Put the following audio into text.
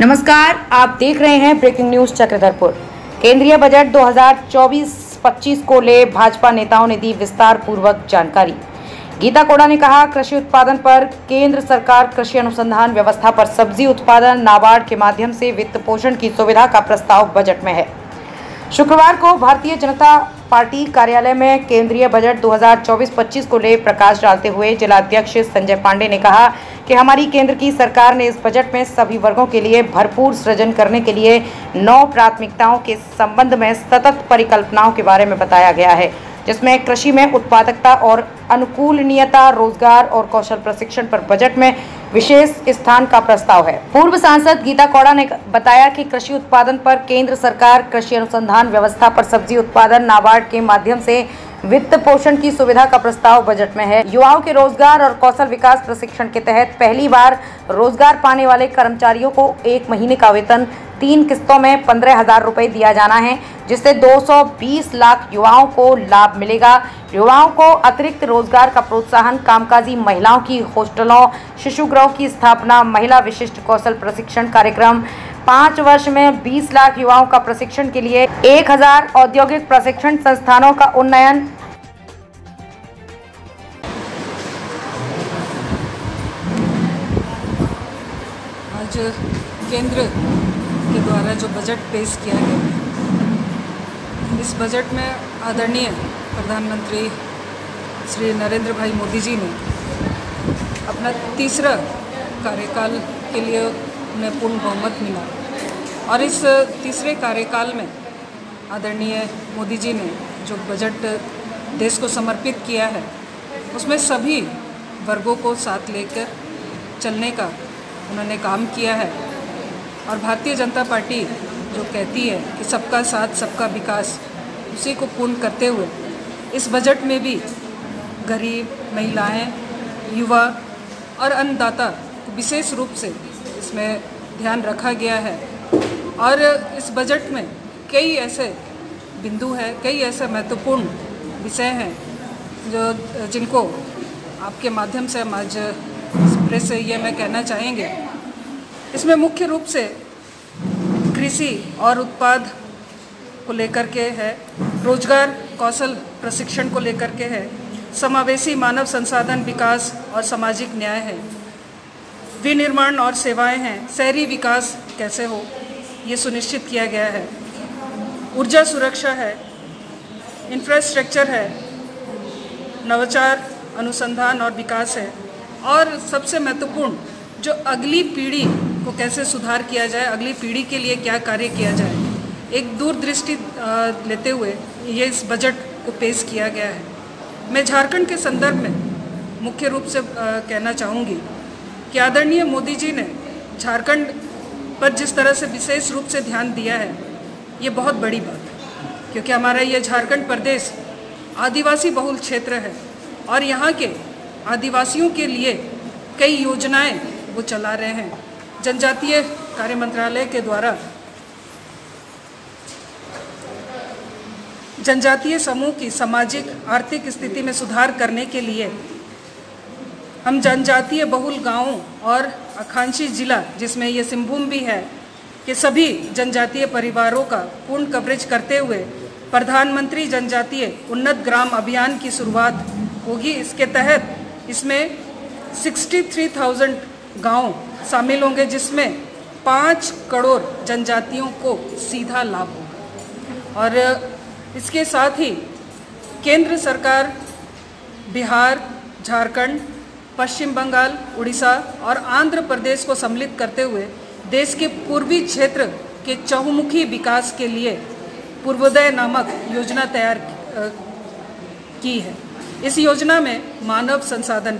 नमस्कार, आप देख रहे हैं ब्रेकिंग न्यूज़ चक्रधरपुर। केंद्रीय बजट 2024-25 को ले भाजपा नेताओं ने दी विस्तार पूर्वक जानकारी। गीता कोड़ा ने कहा, कृषि उत्पादन पर केंद्र सरकार कृषि अनुसंधान व्यवस्था पर सब्ज़ी उत्पादन नाबार्ड के माध्यम से वित्त पोषण की सुविधा का प्रस्ताव बजट में है। शुक्रवार को भारतीय जनता पार्टी कार्यालय में केंद्रीय बजट 2024-25 को ले प्रकाश डालते हुए जिलाध्यक्ष संजय पांडे ने कहा कि हमारी केंद्र की सरकार ने इस बजट में सभी वर्गों के लिए भरपूर सृजन करने के लिए नौ प्राथमिकताओं के संबंध में सतत परिकल्पनाओं के बारे में बताया गया है। जिसमें कृषि में उत्पादकता और अनुकूलनीयता, रोज़गार और कौशल प्रशिक्षण पर बजट में विशेष स्थान का प्रस्ताव है। पूर्व सांसद गीता कौड़ा ने बताया कि कृषि उत्पादन पर केंद्र सरकार कृषि अनुसंधान व्यवस्था पर सब्ज़ी उत्पादन नाबार्ड के माध्यम से वित्त पोषण की सुविधा का प्रस्ताव बजट में है। युवाओं के रोज़गार और कौशल विकास प्रशिक्षण के तहत पहली बार रोज़गार पाने वाले कर्मचारियों को एक महीने का वेतन तीन किस्तों में पंद्रह हज़ार रुपए दिया जाना है, जिससे 220 लाख युवाओं को लाभ मिलेगा। युवाओं को अतिरिक्त रोज़गार का प्रोत्साहन कामकाजी महिलाओं की हॉस्टलों शिशु गृह की स्थापना, महिला विशिष्ट कौशल प्रशिक्षण कार्यक्रम पाँच वर्ष में 20 लाख युवाओं का प्रशिक्षण के लिए 1000 औद्योगिक प्रशिक्षण संस्थानों का उन्नयन। आज केंद्र के द्वारा जो बजट पेश किया गया इस बजट में आदरणीय प्रधानमंत्री श्री नरेंद्र भाई मोदी जी ने अपना तीसरा कार्यकाल के लिए उन्हें पूर्ण बहुमत मिला। और इस तीसरे कार्यकाल में आदरणीय मोदी जी ने जो बजट देश को समर्पित किया है उसमें सभी वर्गों को साथ लेकर चलने का उन्होंने काम किया है। और भारतीय जनता पार्टी जो कहती है कि सबका साथ सबका विकास उसी को पूर्ण करते हुए इस बजट में भी गरीब महिलाएँ, युवा और अन्नदाता विशेष रूप से इसमें ध्यान रखा गया है। और इस बजट में कई ऐसे बिंदु हैं, कई ऐसे महत्वपूर्ण विषय हैं, जो, जिनको आपके माध्यम से हम आज प्रेस ये मैं कहना चाहेंगे। इसमें मुख्य रूप से कृषि और उत्पाद को लेकर के है, रोज़गार, कौशल प्रशिक्षण को लेकर के है, समावेशी मानव संसाधन विकास और सामाजिक न्याय है। विनिर्माण और सेवाएँ हैं। शहरी विकास कैसे हो? ये सुनिश्चित किया गया है। ऊर्जा सुरक्षा है। इंफ्रास्ट्रक्चर है। नवाचार, अनुसंधान और विकास है। और सबसे महत्वपूर्ण, जो अगली पीढ़ी को कैसे सुधार किया जाए, अगली पीढ़ी के लिए क्या कार्य किया जाए, एक दूरदृष्टि लेते हुए ये इस बजट को पेश किया गया है। मैं झारखंड के संदर्भ में मुख्य रूप से कहना चाहूँगी कि आदरणीय मोदी जी ने झारखंड पर जिस तरह से विशेष रूप से ध्यान दिया है, ये बहुत बड़ी बात है। क्योंकि हमारा ये झारखंड प्रदेश आदिवासी बहुल क्षेत्र है और यहाँ के आदिवासियों के लिए कई योजनाएँ वो चला रहे हैं। जनजातीय कार्य मंत्रालय के द्वारा जनजातीय समूह की सामाजिक, आर्थिक स्थिति में सुधार करने के लिए हम जनजातीय बहुल गाँवों और आकांक्षी जिला जिसमें ये सिंहभूम भी है कि सभी जनजातीय परिवारों का पूर्ण कवरेज करते हुए प्रधानमंत्री जनजातीय उन्नत ग्राम अभियान की शुरुआत होगी। इसके तहत इसमें 63,000 गाँव शामिल होंगे जिसमें पाँच करोड़ जनजातियों को सीधा लाभ होगा। और इसके साथ ही केंद्र सरकार बिहार झारखंड पश्चिम बंगाल, उड़ीसा और आंध्र प्रदेश को सम्मिलित करते हुए देश के पूर्वी क्षेत्र के चहुमुखी विकास के लिए पूर्वोदय नामक योजना तैयार की है। इस योजना में मानव संसाधन